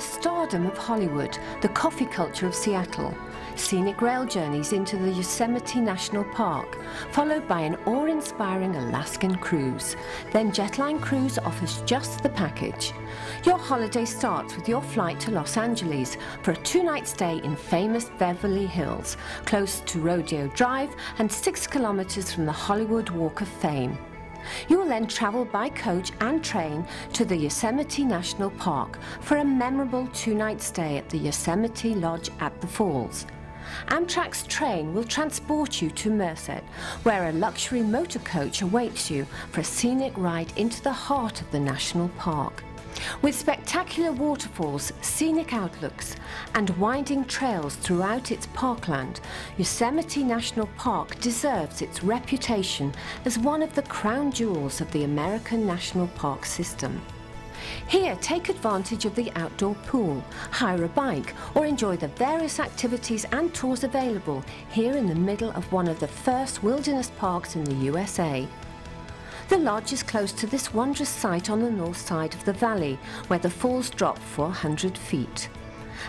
the stardom of Hollywood, the coffee culture of Seattle, scenic rail journeys into the Yosemite National Park, followed by an awe-inspiring Alaskan cruise. Then Jetline Cruise offers just the package. Your holiday starts with your flight to Los Angeles for a two-night stay in famous Beverly Hills, close to Rodeo Drive and six kilometers from the Hollywood Walk of Fame. You will then travel by coach and train to the Yosemite National Park for a memorable two-night stay at the Yosemite Lodge at the Falls. Amtrak's train will transport you to Merced, where a luxury motor coach awaits you for a scenic ride into the heart of the national park. With spectacular waterfalls, scenic outlooks, and winding trails throughout its parkland, Yosemite National Park deserves its reputation as one of the crown jewels of the American National Park system. Here, take advantage of the outdoor pool, hire a bike, or enjoy the various activities and tours available here in the middle of one of the first wilderness parks in the USA. The lodge is close to this wondrous site on the north side of the valley, where the falls drop 400 feet.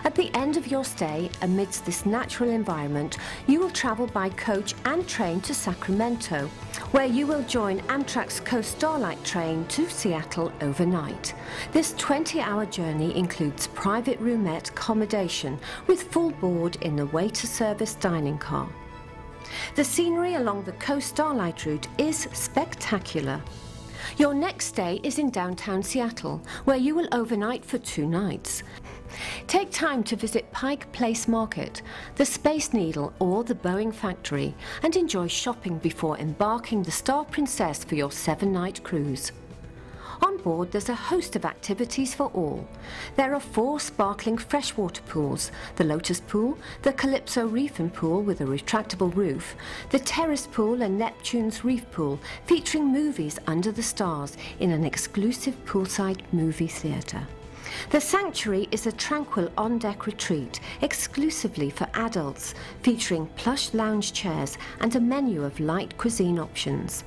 At the end of your stay, amidst this natural environment, you will travel by coach and train to Sacramento, where you will join Amtrak's Coast Starlight train to Seattle overnight. This 20-hour journey includes private roomette accommodation with full board in the waiter service dining car. The scenery along the Coast Starlight route is spectacular. Your next stay is in downtown Seattle, where you will overnight for two nights. Take time to visit Pike Place Market, the Space Needle or the Boeing Factory and enjoy shopping before embarking the Star Princess for your seven-night cruise. On board, there's a host of activities for all. There are four sparkling freshwater pools, the Lotus Pool, the Calypso Reef and Pool with a retractable roof, the Terrace Pool and Neptune's Reef Pool, featuring movies under the stars in an exclusive poolside movie theatre. The Sanctuary is a tranquil on-deck retreat exclusively for adults, featuring plush lounge chairs and a menu of light cuisine options.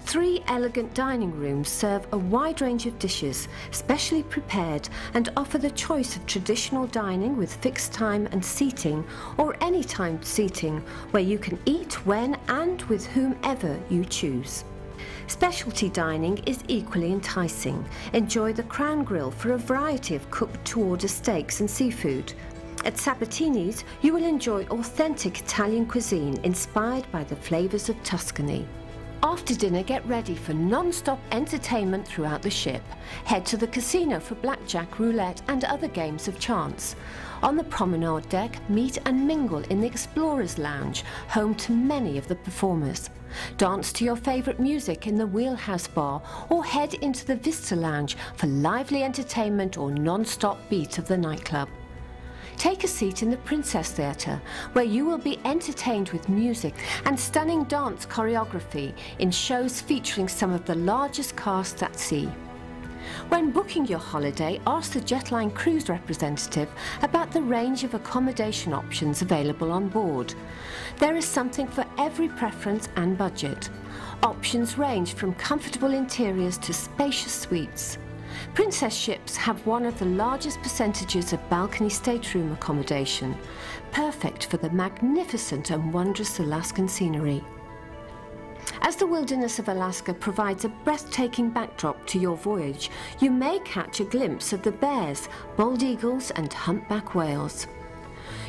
Three elegant dining rooms serve a wide range of dishes, specially prepared, and offer the choice of traditional dining with fixed time and seating, or any anytime seating, where you can eat when and with whomever you choose. Specialty dining is equally enticing. Enjoy the Crown Grill for a variety of cooked-to-order steaks and seafood. At Sabatini's, you will enjoy authentic Italian cuisine inspired by the flavours of Tuscany. After dinner, get ready for non-stop entertainment throughout the ship. Head to the casino for blackjack, roulette and other games of chance. On the promenade deck, meet and mingle in the Explorers Lounge, home to many of the performers. Dance to your favourite music in the Wheelhouse Bar or head into the Vista Lounge for lively entertainment or non-stop beat of the nightclub. Take a seat in the Princess Theatre, where you will be entertained with music and stunning dance choreography in shows featuring some of the largest casts at sea. When booking your holiday, ask the Jetline cruise representative about the range of accommodation options available on board. There is something for every preference and budget. Options range from comfortable interiors to spacious suites. Princess ships have one of the largest percentages of balcony stateroom accommodation, perfect for the magnificent and wondrous Alaskan scenery. As the wilderness of Alaska provides a breathtaking backdrop to your voyage, you may catch a glimpse of the bears, bald eagles and humpback whales.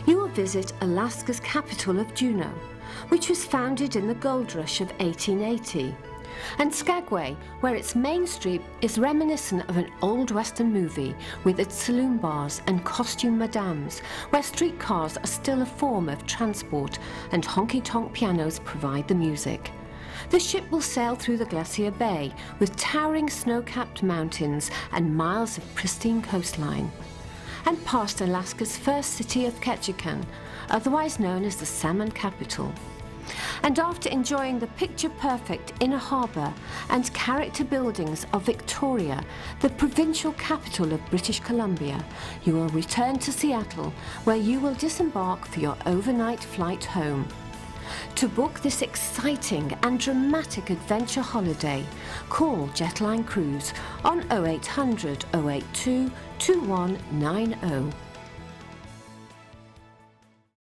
You will visit Alaska's capital of Juneau, which was founded in the gold rush of 1880 and Skagway, where its main street is reminiscent of an old western movie with its saloon bars and costume madams, where streetcars are still a form of transport and honky-tonk pianos provide the music. The ship will sail through the Glacier Bay with towering snow-capped mountains and miles of pristine coastline. And past Alaska's first city of Ketchikan, otherwise known as the Salmon Capital. And after enjoying the picture-perfect inner harbour and character buildings of Victoria, the provincial capital of British Columbia, you will return to Seattle, where you will disembark for your overnight flight home. To book this exciting and dramatic adventure holiday, call Jetline Cruise on 0800 082 2190